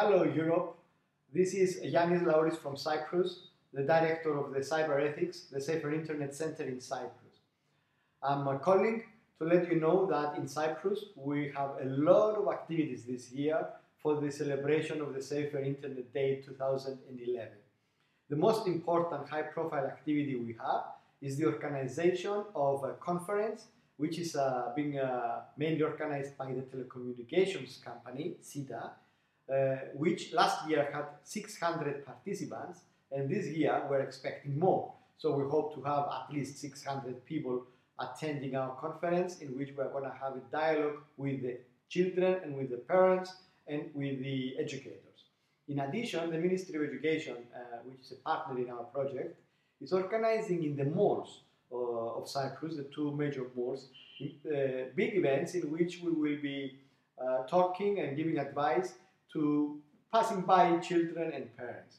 Hello Europe, this is Yiannis Laouris from Cyprus, the director of the Cyber Ethics, the Safer Internet Center in Cyprus. I'm calling to let you know that in Cyprus we have a lot of activities this year for the celebration of the Safer Internet Day 2011. The most important high profile activity we have is the organization of a conference which is uh, being uh, mainly organized by the telecommunications company, uh, which last year had 600 participants, and this year we're expecting more. So we hope to have at least 600 people attending our conference in which we're going to have a dialogue with the children and with the parents and with the educators. In addition, the Ministry of Education, uh, which is a partner in our project, is organizing in the malls uh, of Cyprus, the two major malls, uh, big events in which we will be uh, talking and giving advice to passing by children and parents.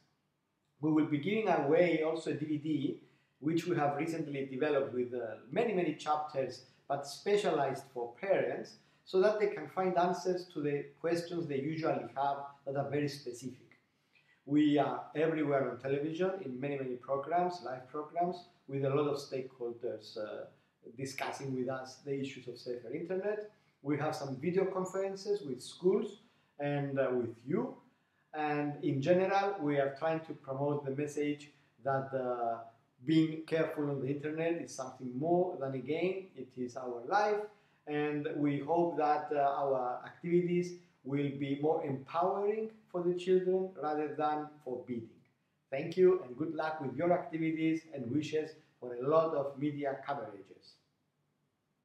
We will be giving away also a DVD which we have recently developed with uh, many, many chapters but specialized for parents so that they can find answers to the questions they usually have that are very specific. We are everywhere on television in many, many programs, live programs, with a lot of stakeholders uh, discussing with us the issues of safer internet. We have some video conferences with schools and uh, with you. And in general, we are trying to promote the message that uh, being careful on the internet is something more than a game, it is our life. And we hope that uh, our activities will be more empowering for the children rather than forbidding. Thank you and good luck with your activities and wishes for a lot of media coverages.